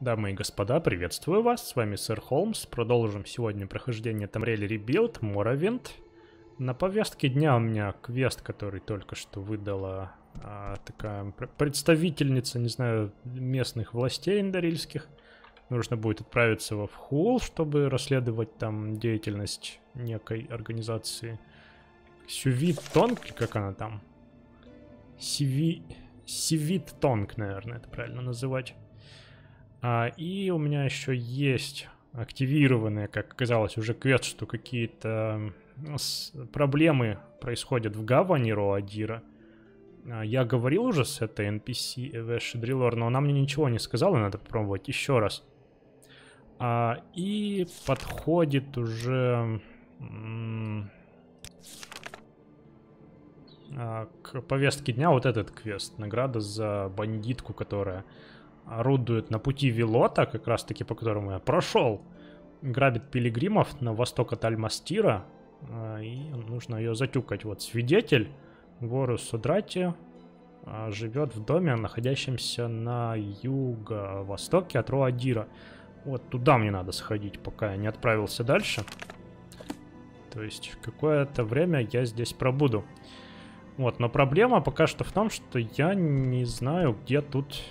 Дамы и господа, приветствую вас, с вами Сэр Холмс. Продолжим сегодня прохождение Тамрели Rebuild, Моровинт. На повестке дня у меня квест, который только что выдала а, такая представительница, не знаю, местных властей индорильских. Нужно будет отправиться во Вхул, чтобы расследовать там деятельность некой организации. Сювит Тонг, как она там? Сиви... Сивит Тонг, наверное, это правильно называть. А, и у меня еще есть активированные, как оказалось, уже квест, что какие-то проблемы происходят в гавани Роадира. А, я говорил уже с этой NPC Эвэши Дриллор, но она мне ничего не сказала, надо попробовать еще раз. А, и подходит уже а, к повестке дня вот этот квест. Награда за бандитку, которая орудует на пути Вилота, как раз таки по которому я прошел. Грабит пилигримов на восток от Альмастира. А, и нужно ее затюкать. Вот свидетель, вору Судрати, а, живет в доме, находящемся на юго-востоке от Роадира. Вот туда мне надо сходить, пока я не отправился дальше. То есть какое-то время я здесь пробуду. Вот, но проблема пока что в том, что я не знаю, где тут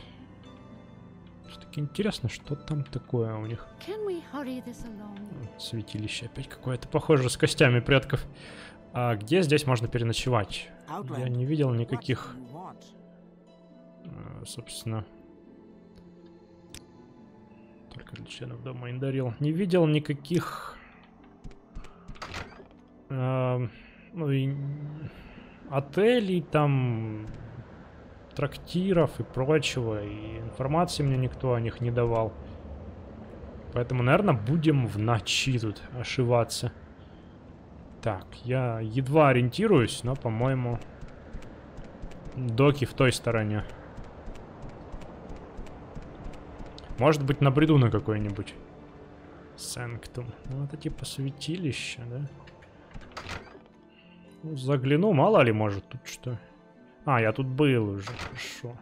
все-таки интересно, что там такое у них. Святилище опять какое-то похоже с костями предков. А где здесь можно переночевать? Я не видел никаких... А, собственно... Только для членов дома Индарил. Не видел никаких... А, ну и... Отелей там трактиров и прочего, и информации мне никто о них не давал. Поэтому, наверное, будем в ночи тут ошиваться. Так, я едва ориентируюсь, но, по-моему, доки в той стороне. Может быть, набреду на какой-нибудь Сэнктум. Ну, это типа святилище, да? Ну, загляну, мало ли, может, тут что. А, я тут был уже, хорошо.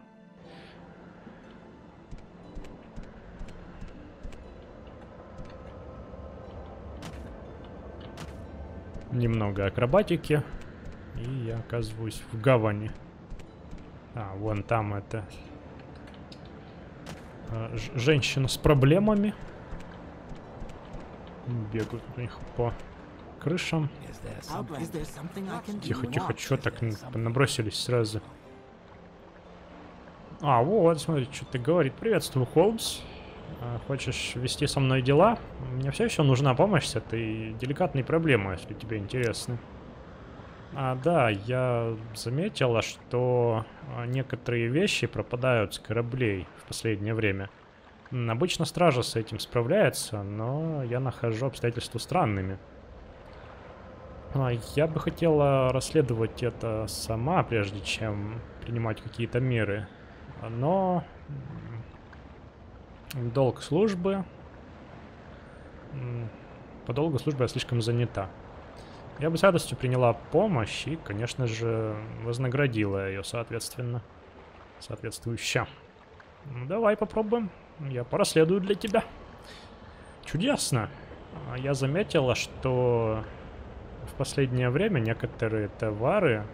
Немного акробатики. И я оказываюсь в гавани. А, вон там это... А, женщина с проблемами. Бегают у них по крышам. Тихо, тихо, что так набросились сразу? А, вот, смотри, что-то говорит. Приветствую, Холмс. А, хочешь вести со мной дела? Мне все еще нужна помощь с этой деликатной проблемой, если тебе интересно. А, да, я заметила, что а, некоторые вещи пропадают с кораблей в последнее время. Обычно стража с этим справляется, но я нахожу обстоятельства странными. А, я бы хотела расследовать это сама, прежде чем принимать какие-то меры. Но долг службы... По долгу службы я слишком занята. Я бы с радостью приняла помощь и, конечно же, вознаградила ее соответственно. Соответствующе. Ну, давай попробуем. Я порасследую для тебя. Чудесно. А, я заметила, что в последнее время некоторые товары,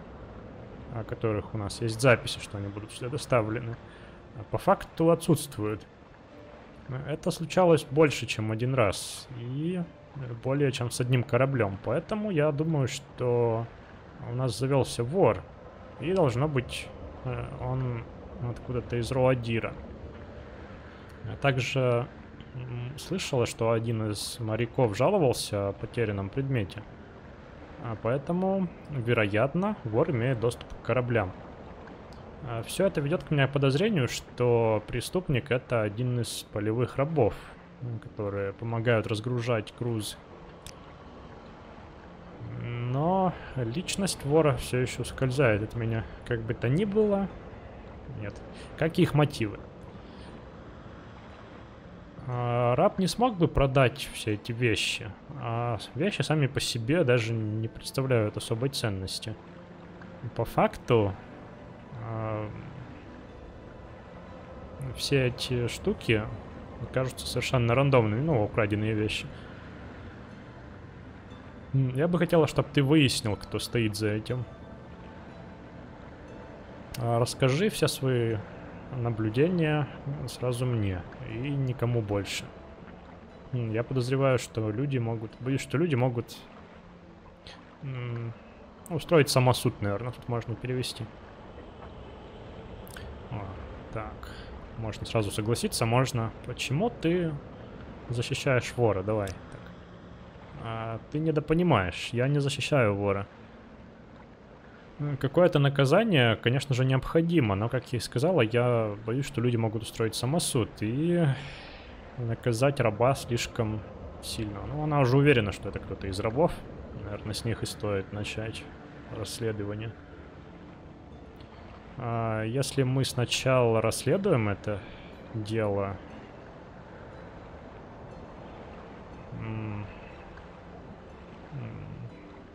о которых у нас есть записи, что они будут сюда доставлены, по факту отсутствуют. Это случалось больше, чем один раз. И более чем с одним кораблем. Поэтому я думаю, что у нас завелся вор. И должно быть э, он откуда-то из Роадира. А также слышала, что один из моряков жаловался о потерянном предмете. А поэтому, вероятно, вор имеет доступ к кораблям. А Все это ведет к меня к подозрению, что преступник это один из полевых рабов, которые помогают разгружать груз. Но личность вора все еще ускользает от меня. Как бы то ни было... Нет. Какие их мотивы? А, раб не смог бы продать все эти вещи, а вещи сами по себе даже не представляют особой ценности. По факту, а, все эти штуки кажутся совершенно рандомными, ну, украденные вещи. Я бы хотела, чтобы ты выяснил, кто стоит за этим. А расскажи все свои наблюдения сразу мне и никому больше. Я подозреваю, что люди могут... Боюсь, что люди могут устроить самосуд, наверное, тут можно перевести. О, так, можно сразу согласиться, можно. Почему ты защищаешь вора? Давай. Так. А, ты недопонимаешь, я не защищаю вора. Какое-то наказание, конечно же, необходимо, но, как я и сказала, я боюсь, что люди могут устроить самосуд, и наказать раба слишком сильно. Ну, она уже уверена, что это кто-то из рабов. Наверное, с них и стоит начать расследование. А если мы сначала расследуем это дело...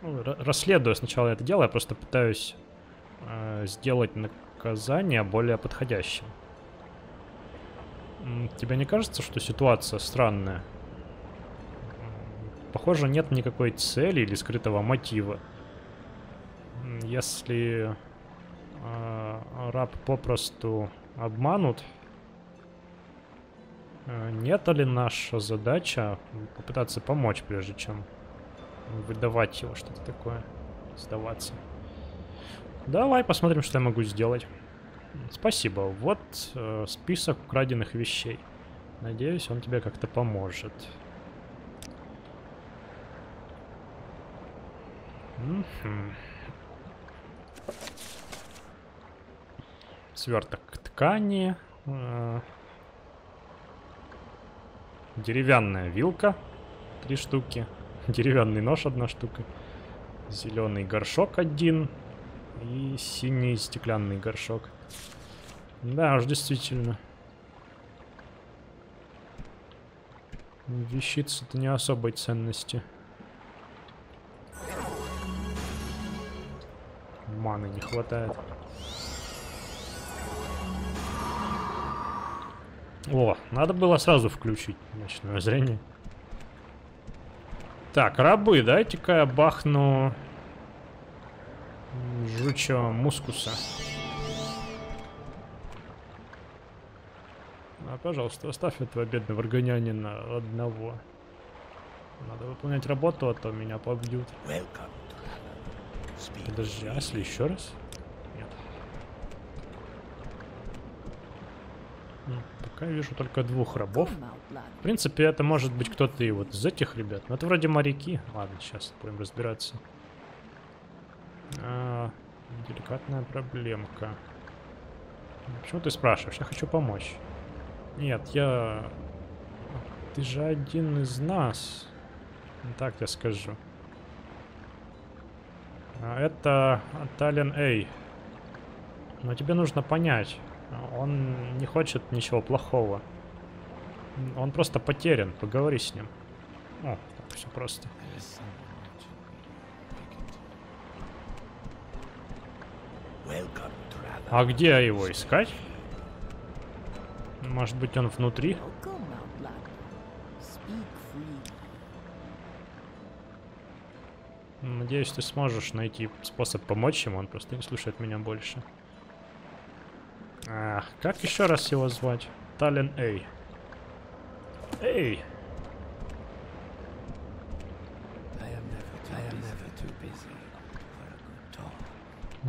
Ну, расследуя сначала это дело, я просто пытаюсь э, сделать наказание более подходящим. Тебе не кажется, что ситуация странная? Похоже, нет никакой цели или скрытого мотива. Если э, раб попросту обманут, э, нет ли наша задача попытаться помочь, прежде чем выдавать его, что-то такое, сдаваться? Давай посмотрим, что я могу сделать. Спасибо. Вот э, список украденных вещей. Надеюсь, он тебе как-то поможет. Сверток ткани. Э, деревянная вилка. Три штуки. Деревянный нож одна штука. Зеленый горшок один. И синий стеклянный горшок. Да уж, действительно. Вещица-то не особой ценности. Маны не хватает. О, надо было сразу включить ночное зрение. Так, рабы, дайте-ка я бахну жучего мускуса. А, пожалуйста, оставь этого бедного органянина одного. Надо выполнять работу, а то меня побьют. Подожди, а если еще раз? Нет. Ну, пока я вижу только двух рабов. В принципе, это может быть кто-то и вот из этих ребят. Но это вроде моряки. Ладно, сейчас будем разбираться. А, деликатная проблемка. Почему ты спрашиваешь? Я хочу помочь. Нет, я... Ты же один из нас. Так я скажу. А, это Тален Эй. Но тебе нужно понять, он не хочет ничего плохого. Он просто потерян, поговори с ним. О, так все просто. А где его искать? Может быть он внутри? Надеюсь, ты сможешь найти способ помочь ему, он просто не слушает меня больше. Ах, как еще раз его звать? Тален Эй. Эй!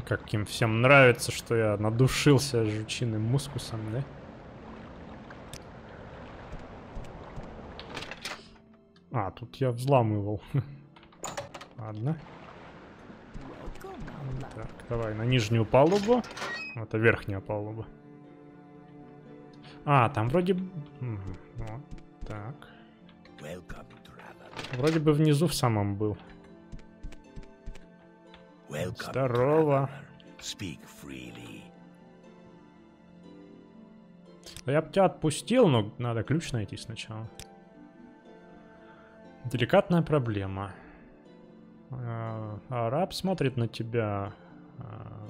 Как им всем нравится, что я надушился жучиным мускусом, да? А, тут я взламывал. Ладно. Так, давай на нижнюю палубу. Это верхняя палуба. А, там вроде... Вот, так. Вроде бы внизу в самом был. Здорово. Я бы тебя отпустил, но надо ключ найти сначала. Деликатная проблема. А, араб смотрит на тебя а,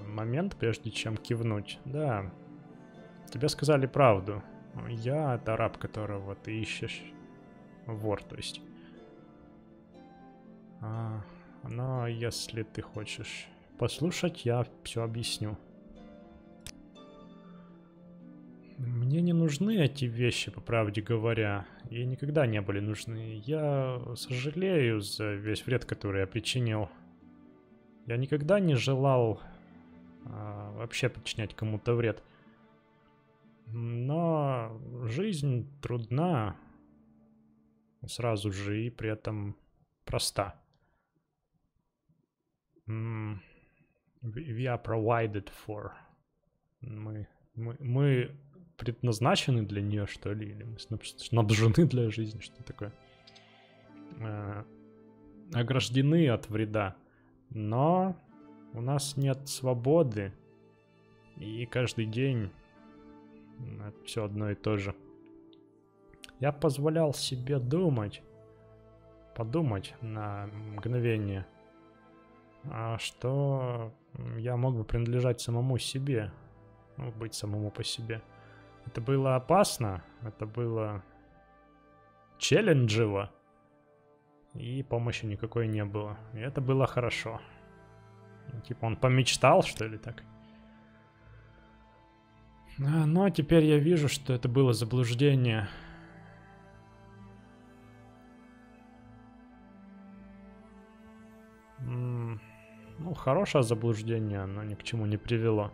момент, прежде чем кивнуть. Да, тебе сказали правду. Я — это раб, которого ты ищешь. Вор, то есть. А, но если ты хочешь послушать, я все объясню. Мне не нужны эти вещи, по правде говоря. И никогда не были нужны. Я сожалею за весь вред, который я причинил. Я никогда не желал а, вообще причинять кому-то вред. Но жизнь трудна сразу же и при этом проста. We are provided for. Мы, мы, мы предназначены для нее, что ли? Или мы снабжены для жизни, что такое? Э, ограждены от вреда. Но у нас нет свободы. И каждый день все одно и то же. Я позволял себе думать, подумать на мгновение, а что я мог бы принадлежать самому себе, ну, быть самому по себе. Это было опасно, это было челленджево, и помощи никакой не было. И это было хорошо. Типа он помечтал, что ли, так? А, но теперь я вижу, что это было заблуждение. Ну, хорошее заблуждение, но ни к чему не привело.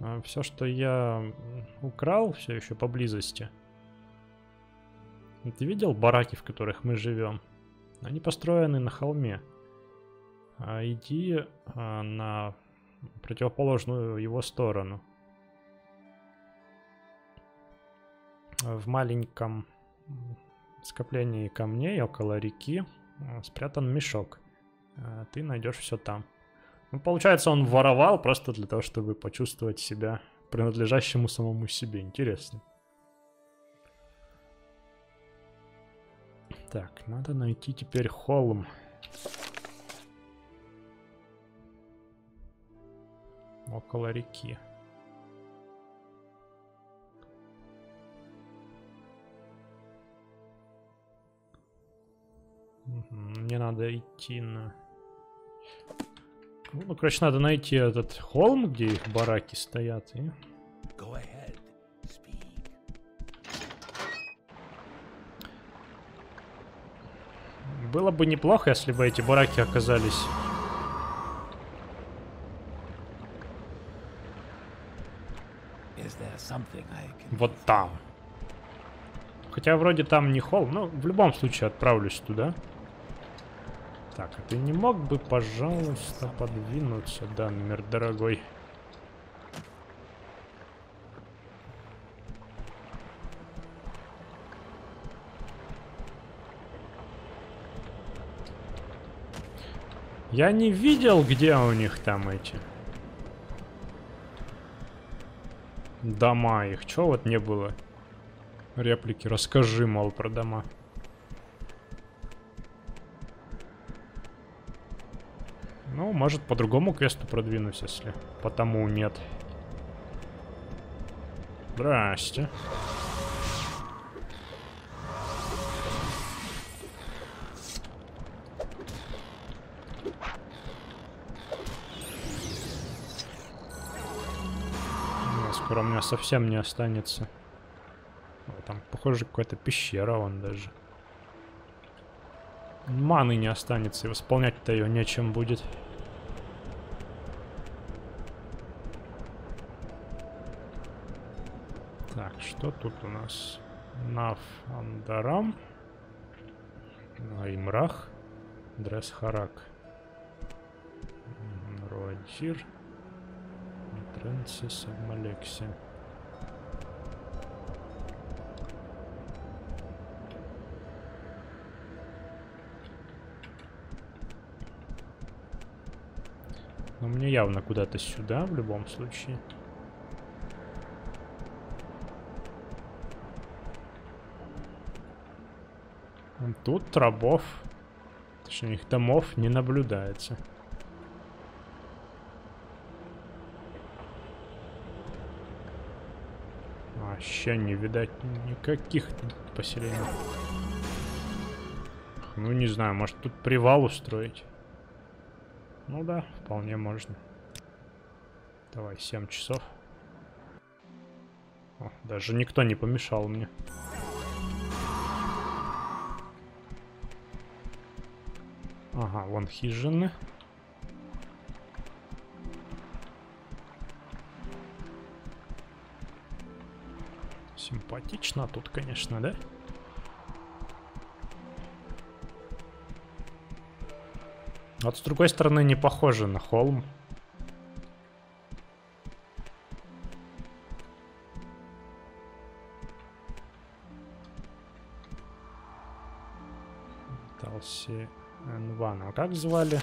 А все, что я украл, все еще поблизости. Ты видел бараки, в которых мы живем? Они построены на холме. А иди а, на противоположную его сторону. В маленьком скоплении камней около реки а, спрятан мешок. А, ты найдешь все там. Ну, получается, он воровал просто для того, чтобы почувствовать себя принадлежащему самому себе. Интересно. Так, надо найти теперь холм. Около реки. Мне надо идти на... Ну, короче, надо найти этот холм, где их бараки стоят. И... Было бы неплохо, если бы эти бараки оказались... Вот там. Хотя вроде там не холм, но в любом случае отправлюсь туда. Так, а ты не мог бы, пожалуйста, подвинуться, да, номер дорогой? Я не видел, где у них там эти дома их. Чего вот не было реплики? Расскажи, мол, про дома. Ну, может, по другому квесту продвинусь, если потому нет. Здрасте. Скоро у меня совсем не останется. Там, похоже, какая-то пещера вон даже. Маны не останется, и восполнять-то ее нечем будет. Так, что тут у нас? Нав Андарам. Аймрах. Дресхарак. Руадир. Тренсис Малекси. Но мне явно куда-то сюда в любом случае. Тут рабов, точнее их домов не наблюдается. Вообще не видать никаких поселений. Ну, не знаю, может тут привал устроить? Ну да, вполне можно. Давай, 7 часов. О, даже никто не помешал мне. Ага, вон хижины. Симпатично тут, конечно, да? Вот с другой стороны не похоже на холм. Талси N1. А как звали?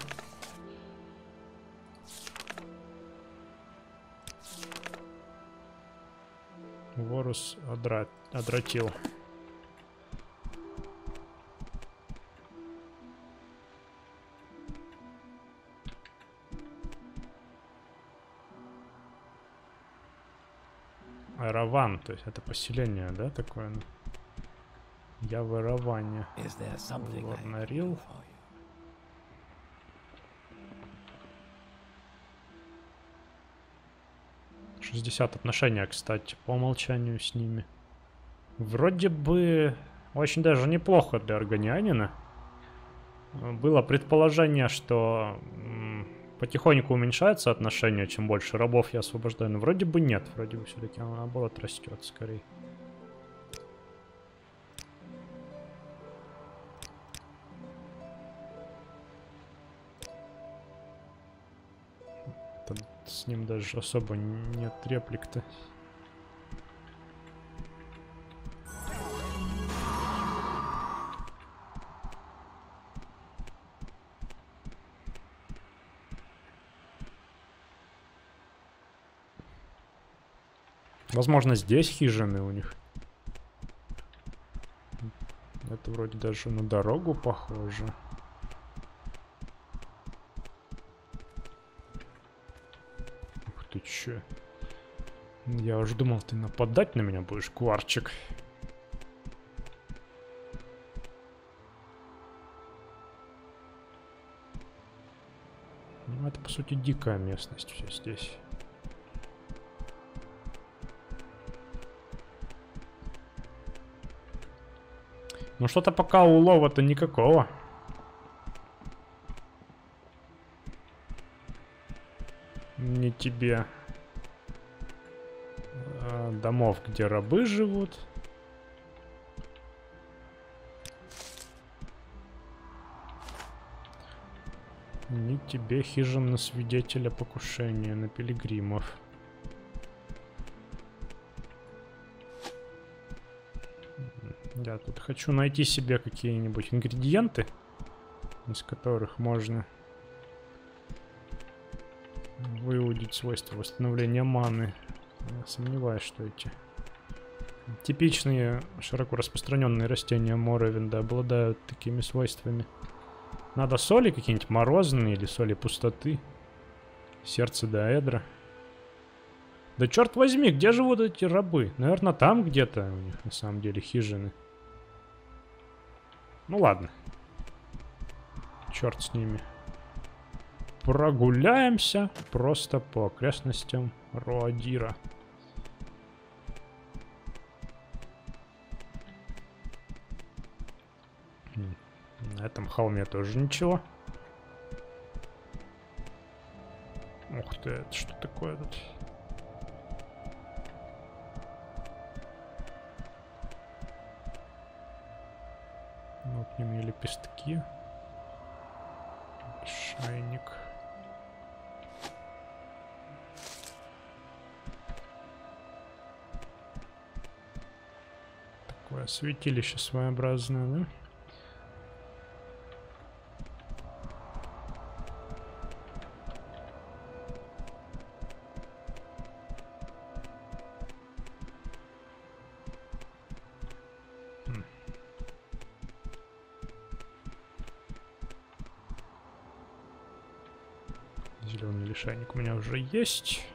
Ворус Адрат, Адратил. Аэрован, то есть это поселение, да, такое? Я в Аэроване. Лорнарил. 60 отношения, кстати, по умолчанию с ними. Вроде бы очень даже неплохо для органианина. Было предположение, что потихоньку уменьшается отношение, чем больше рабов я освобождаю. Но вроде бы нет, вроде бы все-таки наоборот растет скорее. Ним даже особо нет реплик-то. Возможно, здесь хижины у них. Это вроде даже на дорогу похоже. Чё? Я уже думал, ты нападать на меня будешь, кварчик. Ну, это, по сути, дикая местность все здесь. Ну, что-то пока улова-то никакого. не тебе домов, где рабы живут. Ни тебе хижин на свидетеля покушения, на пилигримов. Я тут хочу найти себе какие-нибудь ингредиенты, из которых можно выудить свойства восстановления маны. Я сомневаюсь, что эти типичные, широко распространенные растения Моровинда обладают такими свойствами. Надо соли какие-нибудь морозные или соли пустоты. Сердце Даэдра. Да черт возьми, где живут эти рабы? Наверное, там где-то у них на самом деле хижины. Ну ладно. Черт с ними прогуляемся просто по окрестностям Роадира. На этом холме тоже ничего. Ух ты, это что такое тут? Вот мне лепестки. Шайник. Такое святилище своеобразное, да? Зеленый лишайник у меня уже есть.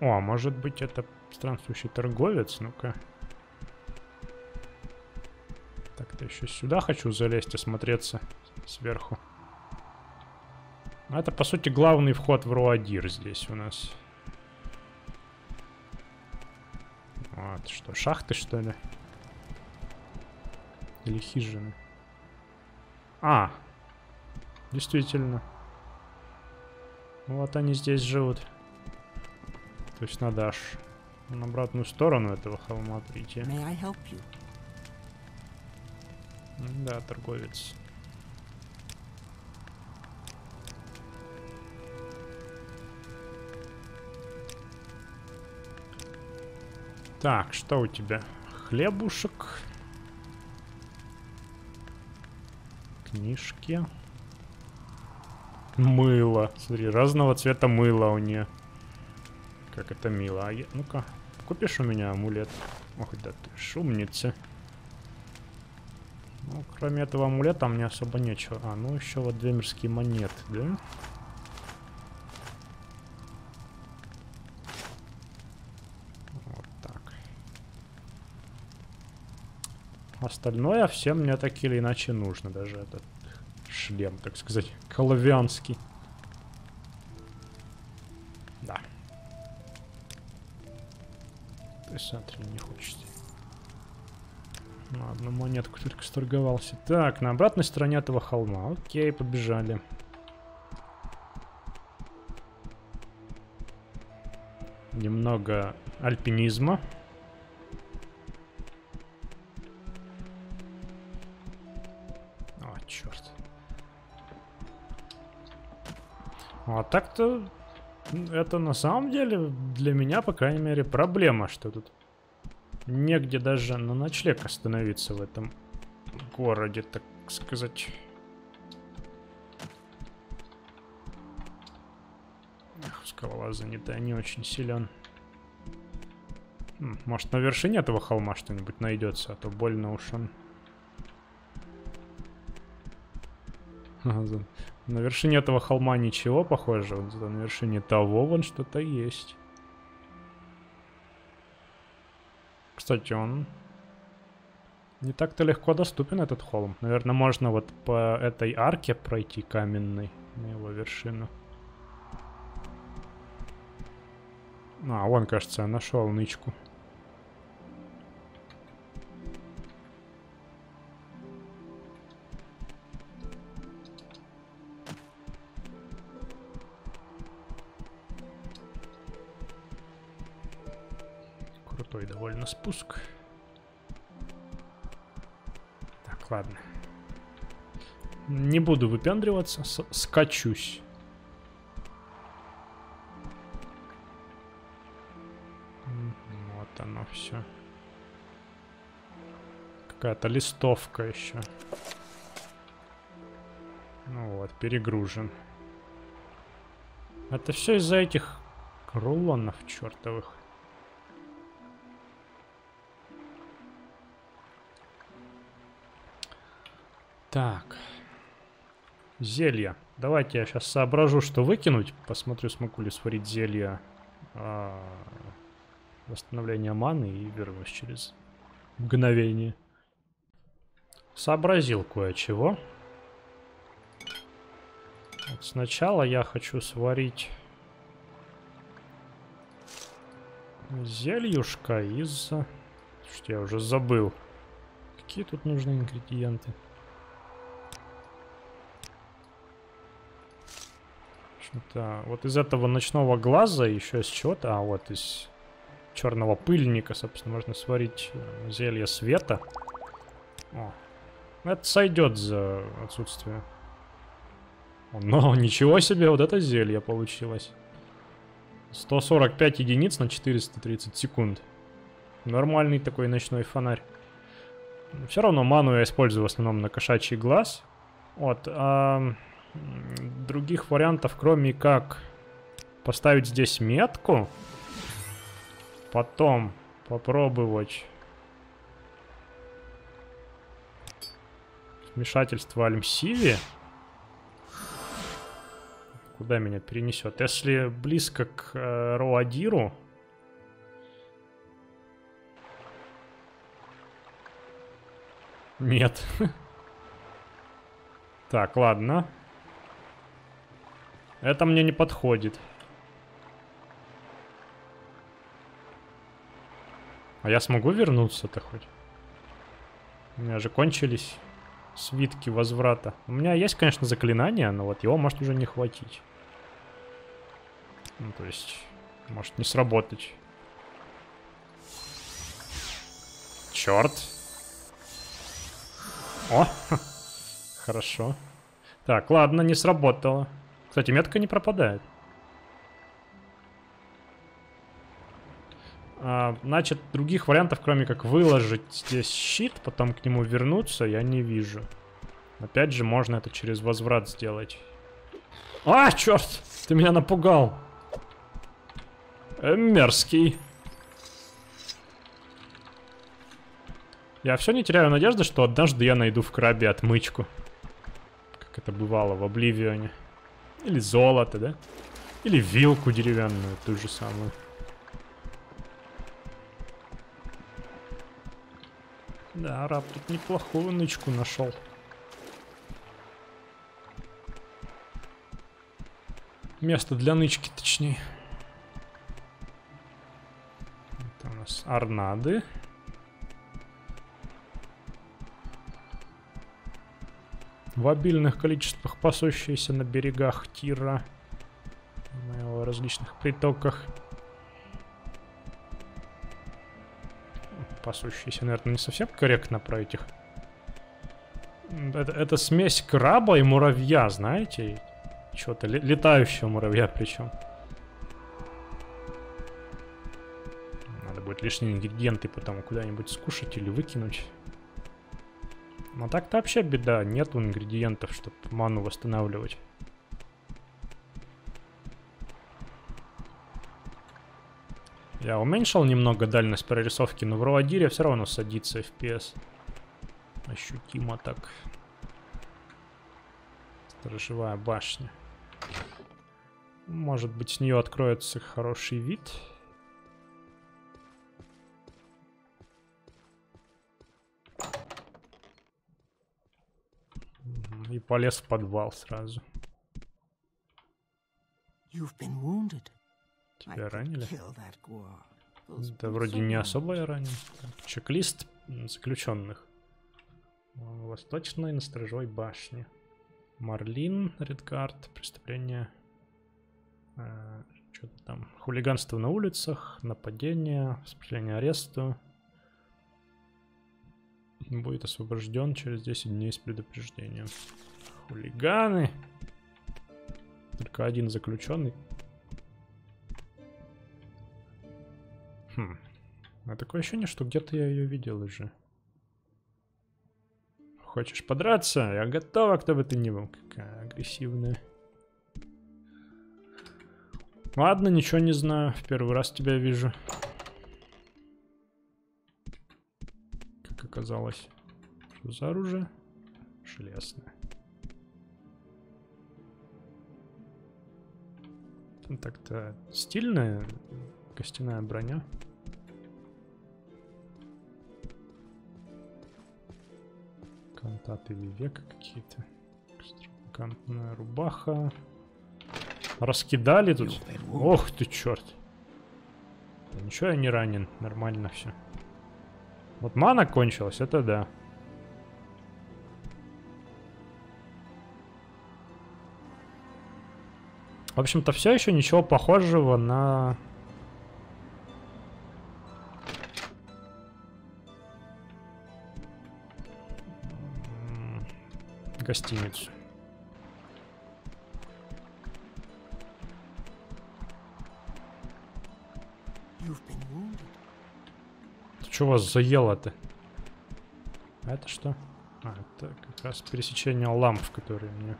О, а может быть это Странствующий торговец, ну-ка. Так-то еще сюда хочу залезть, осмотреться сверху. Это, по сути, главный вход в Руадир здесь у нас. Вот, что, шахты, что ли? Или хижины? А, действительно. Вот они здесь живут. То есть надо аж на обратную сторону этого холма прийти. Да, торговец. Так, что у тебя? Хлебушек. Книжки. Мыло. Смотри, разного цвета мыло у нее. Как это мило. А я... Ну-ка, купишь у меня амулет? Ох, да ты шумница. Ну, кроме этого амулета мне особо нечего. А, ну еще вот две мирские монеты, да? Остальное всем мне так или иначе нужно. Даже этот шлем, так сказать, коловянский. Да. Ты смотри, не хочется. Одну монетку только сторговался. Так, на обратной стороне этого холма. Окей, побежали. Немного альпинизма. Так-то это на самом деле для меня, по крайней мере, проблема, что тут негде даже на ночлег остановиться в этом городе, так сказать. Эх, скалова занята, не очень силен. Может, на вершине этого холма что-нибудь найдется, а то больно уж он. На вершине этого холма ничего похожего, на вершине того вон что-то есть. Кстати, он не так-то легко доступен, этот холм. Наверное, можно вот по этой арке пройти каменной на его вершину. А, вон, кажется, я нашел нычку. Спуск. Так, ладно. Не буду выпендриваться, скачусь. Вот оно все. Какая-то листовка еще. Ну вот, перегружен. Это все из-за этих рулонов чертовых. Так. Зелья. Давайте я сейчас соображу, что выкинуть. Посмотрю, смогу ли сварить зелье а, восстановления маны и вернусь через мгновение. Сообразил кое-чего. Вот сначала я хочу сварить зельюшка из... Что я уже забыл. Какие тут нужны ингредиенты? Общем-то, вот из этого ночного глаза еще из чего-то, а вот из черного пыльника, собственно, можно сварить э, зелье света. О, это сойдет за отсутствие. Но ничего себе, вот это зелье получилось. 145 единиц на 430 секунд. Нормальный такой ночной фонарь. Все равно ману я использую в основном на кошачий глаз. Вот, а других вариантов, кроме как поставить здесь метку, потом попробовать вмешательство Альмсиви. Куда меня перенесет? Если близко к э, Роадиру, Нет. Так, ладно. Это мне не подходит. А я смогу вернуться-то хоть? У меня же кончились свитки возврата. У меня есть, конечно, заклинание, но вот его может уже не хватить. Ну, то есть, может не сработать. Черт. О, хорошо. Так, ладно, не сработало. Кстати, метка не пропадает. А, значит, других вариантов, кроме как выложить здесь щит, потом к нему вернуться, я не вижу. Опять же, можно это через возврат сделать. А, черт! Ты меня напугал. Э, мерзкий. Я все не теряю надежды, что однажды я найду в крабе отмычку. Как это бывало в Обливионе. Или золото, да? Или вилку деревянную, ту же самую. Да, раб тут неплохую нычку нашел. Место для нычки, точнее. Это у нас орнады. В обильных количествах пасущиеся на берегах Тира. На его различных притоках. Пасущиеся, наверное, не совсем корректно про этих. Это, это смесь краба и муравья, знаете? Что-то летающего муравья причем. Надо будет лишние ингредиенты потом куда-нибудь скушать или выкинуть. Но так-то вообще беда, нету ингредиентов, чтобы ману восстанавливать. Я уменьшил немного дальность прорисовки, но в Руадире все равно садится FPS. Ощутимо так. Сторожевая башня. Может быть, с нее откроется хороший вид. И полез в подвал сразу. Тебя ранили? Да вроде не особо я ранен. Чек-лист заключенных. Восточной на сторожевой башне. Марлин, Редгард, преступление Э, Что-то там. Хулиганство на улицах, нападение, сопротивление аресту. Будет освобожден через 10 дней с предупреждением. Хулиганы. Только один заключенный. Хм. А такое ощущение, что где-то я ее видел уже. Хочешь подраться? Я готова, кто бы ты ни был. Какая агрессивная. Ладно, ничего не знаю. В первый раз тебя вижу. Оказалось. Что за оружие? Железное. Так-то стильная костяная броня. Кантаты века какие-то. Кантная рубаха. Раскидали тут. Ох ты, черт. Да ничего я не ранен. Нормально все. Вот мана кончилась, это да. В общем-то, все еще ничего похожего на... Гостиницу. Что вас заело-то? А это что? А, это как раз пересечение ламп, которые мне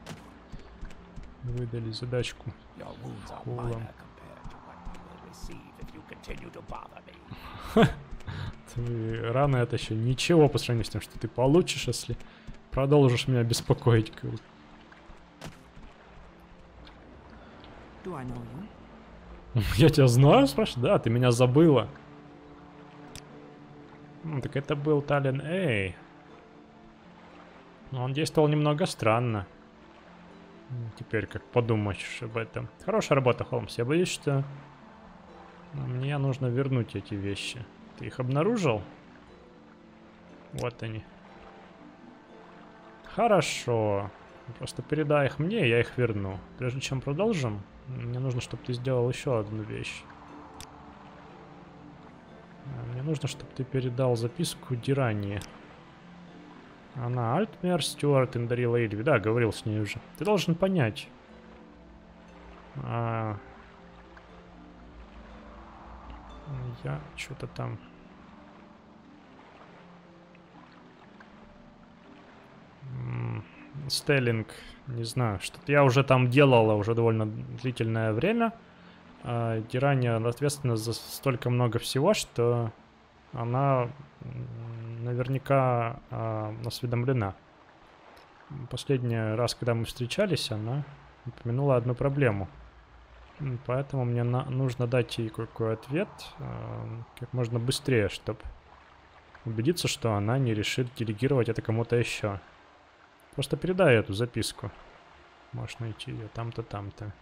выдали задачку. Твои раны это еще ничего по сравнению с тем, что ты получишь, если продолжишь меня беспокоить. Я тебя знаю, спрашиваю? Да, ты меня забыла. Ну, так это был Таллин Эй. Но он действовал немного странно. Теперь как подумаешь об этом. Хорошая работа, Холмс. Я боюсь, что мне нужно вернуть эти вещи. Ты их обнаружил? Вот они. Хорошо. Просто передай их мне, я их верну. Прежде чем продолжим, мне нужно, чтобы ты сделал еще одну вещь. Нужно, чтобы ты передал записку Дирани. Она Альтмер, Стюарт, Индарила Ильви. Да, говорил с ней уже. Ты должен понять. А... Я что-то там... Стеллинг, не знаю, что-то я уже там делала уже довольно длительное время. А, Дирания ответственна за столько много всего, что она наверняка а, осведомлена. Последний раз, когда мы встречались, она упомянула одну проблему. Поэтому мне на нужно дать ей какой ответ а, как можно быстрее, чтобы убедиться, что она не решит делегировать это кому-то еще. Просто передай эту записку. Можешь найти ее там-то, там-то.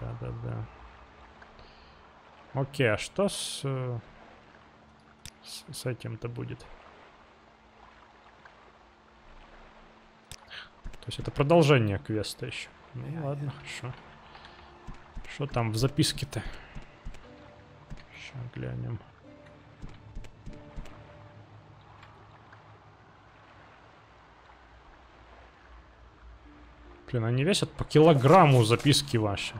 Да-да-да. Окей, а что с... С, с этим-то будет? То есть это продолжение квеста еще. Ну ладно, хорошо. Что там в записке-то? Сейчас глянем. Блин, они весят по килограмму записки ваши.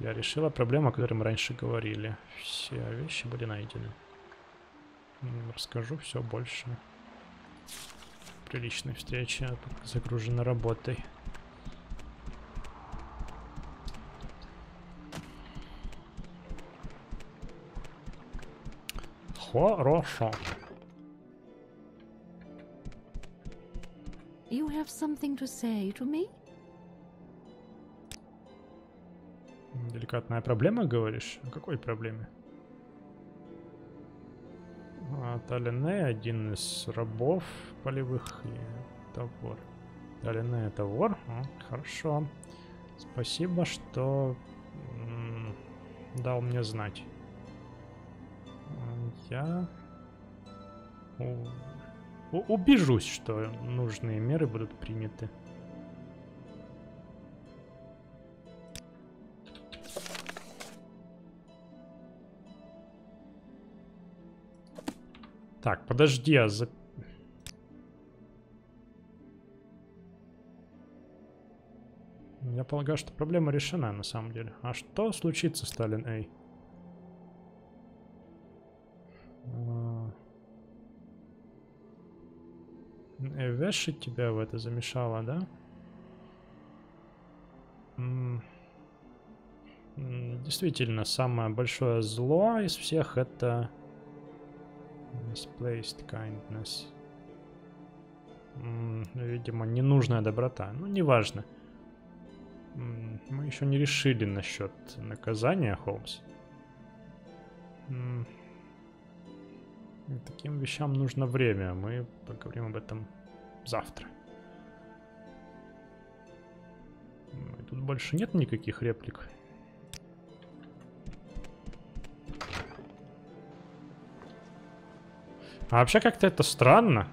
Я решила проблему, о которой мы раньше говорили. Все вещи были найдены. Расскажу все больше. Приличной встречи, а загружена работой. Хорошо. You have something to say to me? Деликатная проблема, говоришь? О какой проблеме? А, Талине один из рабов полевых и товар. Талине это вор? О, хорошо. Спасибо, что дал мне знать. Я убежусь, что нужные меры будут приняты. Так, подожди, а за... Я полагаю, что проблема решена на самом деле. А что случится, Сталин Эй? Эвеши тебя в это замешала, да? Действительно, самое большое зло из всех это misplaced kindness. Видимо, ненужная доброта. Ну, неважно. Мы еще не решили насчет наказания, Холмс. Таким вещам нужно время. Мы поговорим об этом завтра. И тут больше нет никаких реплик. А вообще как-то это странно.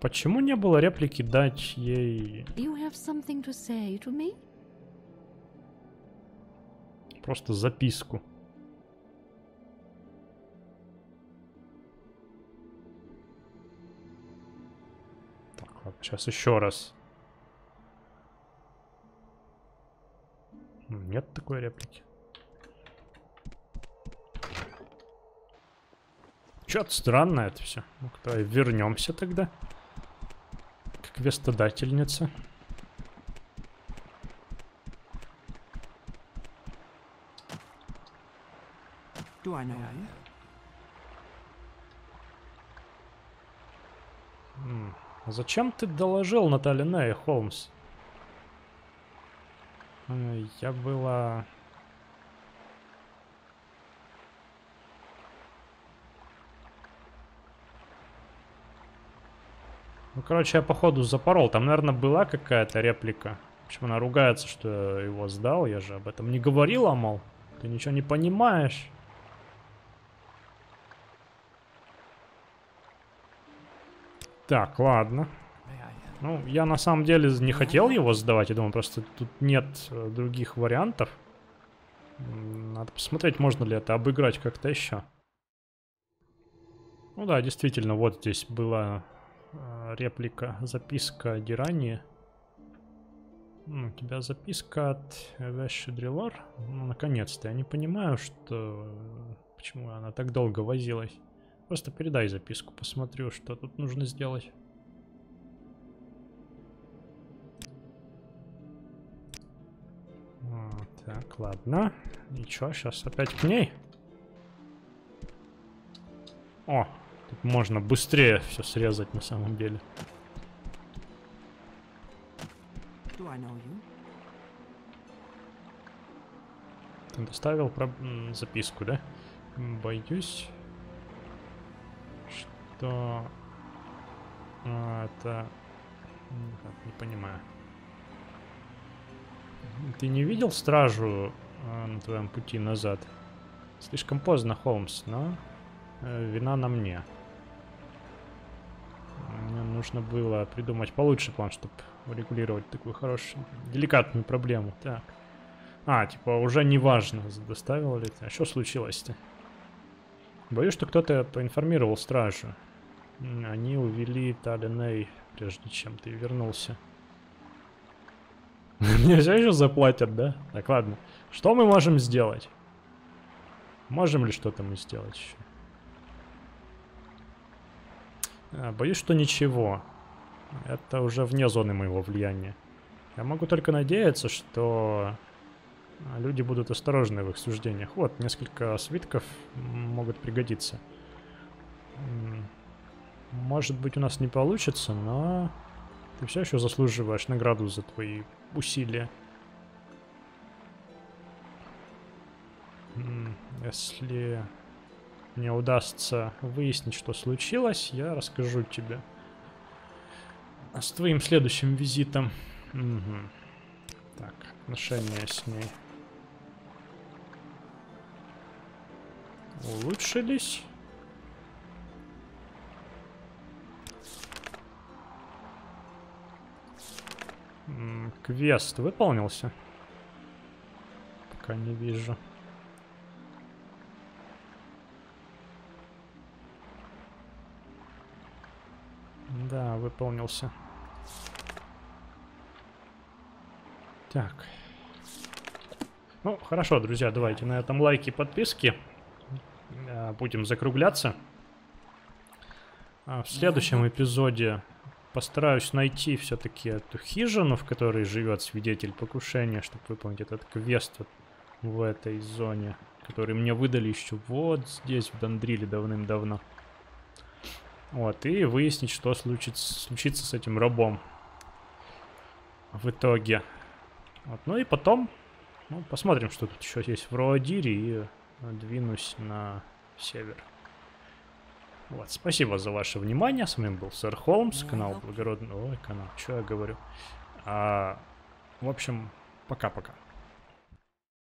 Почему не было реплики дать ей... You have something to say to me? Просто записку. Так, ладно, сейчас еще раз. Нет такой реплики. Что-то странно это все. Ну-ка, давай вернемся тогда квестодательница. Do I know А Зачем ты доложил Наталье Ней, Холмс? Э, Я была... Ну, короче, я походу запорол. Там, наверное, была какая-то реплика. Общем, она ругается, что я его сдал. Я же об этом не говорила, мол. Ты ничего не понимаешь. Так, ладно. Ну, я на самом деле не хотел его сдавать. Я думаю, просто тут нет э, других вариантов. Надо посмотреть, можно ли это обыграть как-то еще. Ну да, действительно, вот здесь была э, реплика, записка Дирани. У тебя записка от Вэши Дрилор? Ну, наконец-то. Я не понимаю, что... Почему она так долго возилась. Просто передай записку, посмотрю, что тут нужно сделать. Так, ладно. Ничего, сейчас опять к ней. О, тут можно быстрее все срезать на самом деле. Ты доставил про- записку, да? Боюсь, что а, это... Никак не понимаю. Ты не видел стражу а, на твоем пути назад? Слишком поздно, Холмс, но э, вина на мне. Мне нужно было придумать получше план, чтобы урегулировать такую хорошую, деликатную проблему. Так. А, типа, уже не важно, доставил ли ты. А что случилось-то? Боюсь, что кто-то поинформировал стражу. Они увели Талиней, прежде чем ты вернулся. Мне все еще заплатят, да? Так, ладно. Что мы можем сделать? Можем ли что-то мы сделать еще? А, боюсь, что ничего. Это уже вне зоны моего влияния. Я могу только надеяться, что а, люди будут осторожны в их суждениях. Вот, несколько свитков могут пригодиться. Может быть, у нас не получится, но ты все еще заслуживаешь награду за твои усилия. Если мне удастся выяснить, что случилось, я расскажу тебе. С твоим следующим визитом. Мгм. Так, отношения с ней улучшились. Квест выполнился? Пока не вижу. Да, выполнился. Так. Ну, хорошо, друзья, давайте на этом лайки и подписки. Э, Будем закругляться. А в следующем эпизоде постараюсь найти все-таки эту хижину, в которой живет свидетель покушения, чтобы выполнить этот квест вот в этой зоне, который мне выдали еще вот здесь, в Дандриле, давным-давно. Вот, и выяснить, что случится, случится с этим рабом в итоге. Вот, ну и потом, ну, посмотрим, что тут еще есть в Роадире, и двинусь на север. Вот, спасибо за ваше внимание. С вами был Сэр Холмс, канал Благородный... Ой, канал, что я говорю. А, в общем, пока-пока.